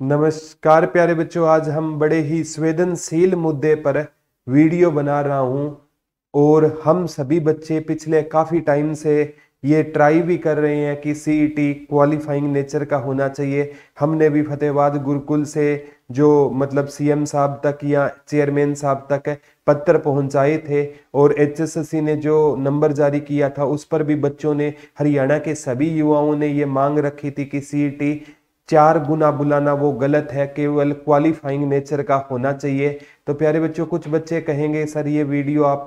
नमस्कार प्यारे बच्चों, आज हम बड़े ही संवेदनशील मुद्दे पर वीडियो बना रहा हूँ और हम सभी बच्चे पिछले काफ़ी टाइम से ये ट्राई भी कर रहे हैं कि सीईटी क्वालिफाइंग नेचर का होना चाहिए। हमने भी फतेहबाद गुरुकुल से जो मतलब सीएम साहब तक या चेयरमैन साहब तक पत्र पहुँचाए थे और एचएसएससी ने जो नंबर जारी किया था, उस पर भी बच्चों ने, हरियाणा के सभी युवाओं ने ये मांग रखी थी कि सीईटी चार गुना बुलाना वो गलत है, केवल क्वालिफाइंग नेचर का होना चाहिए। तो प्यारे बच्चों, कुछ बच्चे कहेंगे, सर, ये वीडियो आप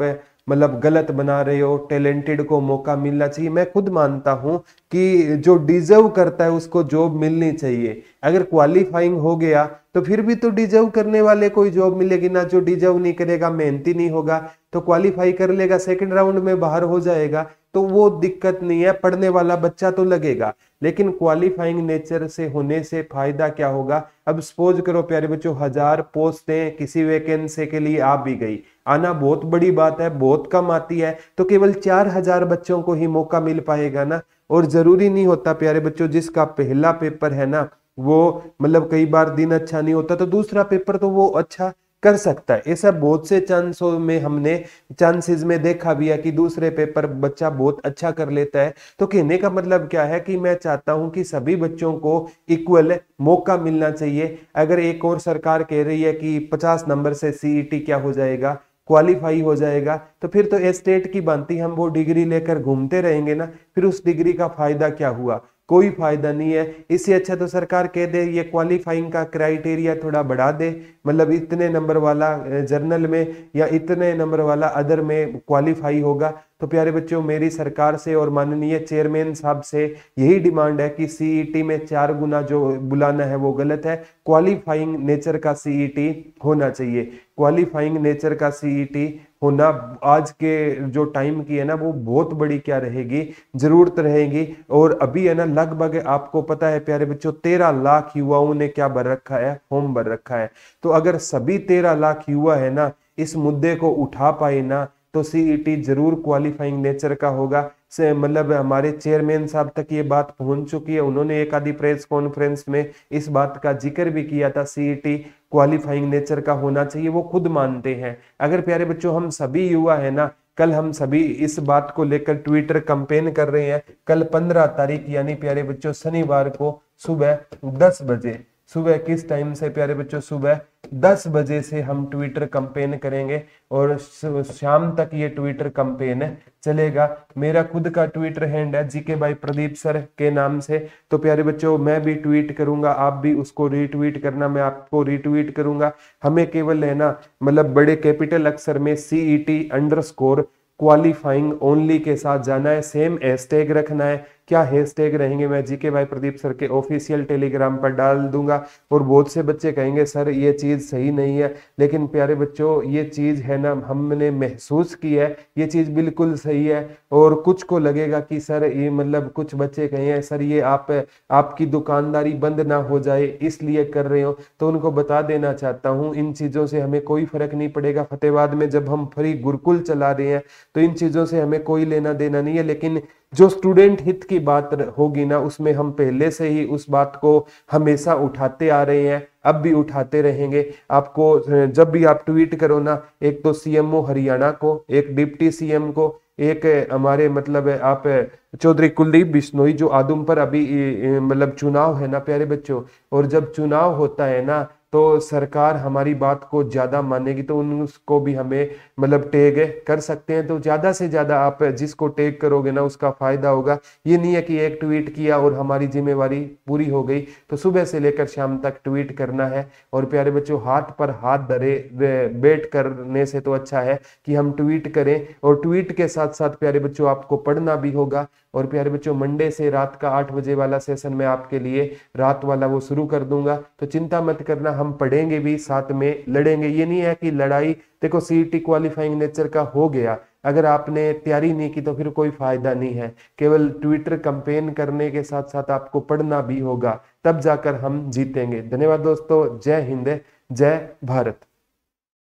मतलब गलत बना रहे हो टैलेंटेड को मौका मिलना चाहिए। मैं खुद मानता हूँ कि जो डिजर्व करता है, उसको जॉब मिलनी चाहिए। अगर क्वालिफाइंग हो गया तो फिर भी तो डिजर्व करने वाले कोई जॉब मिलेगी, ना जो डिजर्व नहीं करेगा, मेहनती नहीं होगा तो क्वालिफाई कर लेगा सेकंड राउंड में बाहर हो जाएगा तो वो दिक्कत नहीं है, पढ़ने वाला बच्चा तो लगेगा। लेकिन क्वालिफाइंग नेचर से होने से फ़ायदा क्या होगा? अब सपोज़ करो प्यारे बच्चों, हज़ार पोस्टें किसी वैकेंसी के लिए आ भी गई। आना बहुत बड़ी बात है, बहुत कम आती है तो केवल चार हज़ार बच्चों को ही मौका मिल पाएगा ना? और ज़रूरी नहीं होता प्यारे बच्चों, जिसका पहला पेपर है ना वो मतलब कई बार दिन अच्छा नहीं होता तो दूसरा पेपर तो वो अच्छा कर सकता है। ऐसा बहुत से चांसों में हमने चांसेस में देखा भी है कि दूसरे पेपर बच्चा बहुत अच्छा कर लेता है। तो कहने का मतलब क्या है कि मैं चाहता हूँ कि सभी बच्चों को इक्वल मौका मिलना चाहिए। अगर एक और सरकार कह रही है कि 50 नंबर से सीईटी e क्या हो जाएगा क्वालिफाई हो जाएगा तो फिर तो स्टेट की बनती, हम वो डिग्री लेकर घूमते रहेंगे ना, फिर उस डिग्री का फ़ायदा क्या हुआ? कोई फ़ायदा नहीं है। इससे अच्छा तो सरकार कह दे, ये क्वालिफाइंग का क्राइटेरिया थोड़ा बढ़ा दे। मतलब इतने नंबर वाला जर्नल में या इतने नंबर वाला अदर में क्वालिफाई होगा। तो प्यारे बच्चों, मेरी सरकार से और माननीय चेयरमैन साहब से यही डिमांड है कि सीईटी में चार गुना जो बुलाना है वो गलत है। क्वालिफाइंग नेचर का सीईटी होना चाहिए। क्वालिफाइंग नेचर का सीईटी होना आज के जो टाइम की है ना, वो बहुत बड़ी क्या रहेगी? ज़रूरत रहेगी। और अभी है ना, लगभग आपको पता है प्यारे बच्चों, तेरह लाख युवाओं ने क्या भर रखा है? होम भर रखा है। तो अगर सभी तेरह लाख युवा है ना, इस मुद्दे को उठा पाए ना तो सीईटी e ज़रूर क्वालिफाइंग नेचर का होगा। से मतलब हमारे चेयरमैन साहब तक ये बात पहुँच चुकी है। उन्होंने एक आधी प्रेस कॉन्फ्रेंस में इस बात का ज़िक्र भी किया था। सीईटी क्वालिफाइंग नेचर का होना चाहिए, वो खुद मानते हैं। अगर प्यारे बच्चों, हम सभी युवा है ना, कल हम सभी इस बात को लेकर ट्विटर कंपेन कर रहे हैं। कल पंद्रह तारीख, यानी प्यारे बच्चों, शनिवार को सुबह दस बजे, सुबह किस टाइम से प्यारे बच्चों, सुबह दस बजे से हम ट्विटर कंपेन करेंगे और शाम तक ये ट्विटर कंपेन चलेगा। मेरा खुद का ट्विटर हैंड है जीके भाई प्रदीप सर के नाम से। तो प्यारे बच्चों, मैं भी ट्वीट करूँगा, आप भी उसको रीट्वीट करना, मैं आपको रीट्वीट करूँगा। हमें केवल है ना मतलब बड़े कैपिटल अक्षर में CET under score qualifying only के साथ जाना है सेम हैशटैग रखना है। क्या हैशटैग रहेंगे? मैं जीके भाई प्रदीप सर के ऑफिशियल टेलीग्राम पर डाल दूँगा और बहुत से बच्चे कहेंगे, सर, ये चीज़ सही नहीं है। लेकिन प्यारे बच्चों, ये चीज़ है ना, हमने महसूस की है। ये चीज़ बिल्कुल सही है और कुछ को लगेगा कि, सर, ये मतलब कुछ बच्चे कहें, सर, ये आप, आपकी दुकानदारी बंद ना हो जाए, इसलिए कर रहे हो। तो उनको बता देना चाहता हूँ, इन चीज़ों से हमें कोई फ़र्क नहीं पड़ेगा। फतेहबाद में जब हम फ्री गुरुकुल चला रहे हैं तो इन चीज़ों से हमें कोई लेना देना नहीं है। लेकिन जो स्टूडेंट हित की बात होगी ना, उसमें हम पहले से ही उस बात को हमेशा उठाते आ रहे हैं, अब भी उठाते रहेंगे। आपको, जब भी आप ट्वीट करो ना, एक तो सीएमओ हरियाणा को, एक डिप्टी सीएम को, एक हमारे मतलब आप चौधरी कुलदीप बिश्नोई जो आदम पर अभी मतलब चुनाव है ना, प्यारे बच्चों, और जब चुनाव होता है ना तो सरकार हमारी बात को ज़्यादा मानेगी तो उनको भी हमें मतलब टैग कर सकते हैं। तो ज़्यादा से ज़्यादा आप जिसको टैग करोगे ना, उसका फ़ायदा होगा। ये नहीं है कि एक ट्वीट किया और हमारी जिम्मेवारी पूरी हो गई। तो सुबह से लेकर शाम तक ट्वीट करना है और प्यारे बच्चों, हाथ पर हाथ धरे बैठ करने से तो अच्छा है कि हम ट्वीट करें। और ट्वीट के साथ साथ प्यारे बच्चों, आपको पढ़ना भी होगा। और प्यारे बच्चों मंडे से रात का आठ बजे वाला सेशन में आपके लिए रात वाला वो शुरू कर दूँगा। तो चिंता मत करना, हम पढ़ेंगे भी, साथ में लड़ेंगे। ये नहीं है कि लड़ाई, देखो सीईटी क्वालिफाइंग नेचर का हो गया। अगर आपने तैयारी नहीं की तो फिर कोई फ़ायदा नहीं है। केवल ट्विटर कंपेन करने के साथ साथ आपको पढ़ना भी होगा। तब जाकर हम जीतेंगे। धन्यवाद दोस्तों। जय हिंद, जय भारत।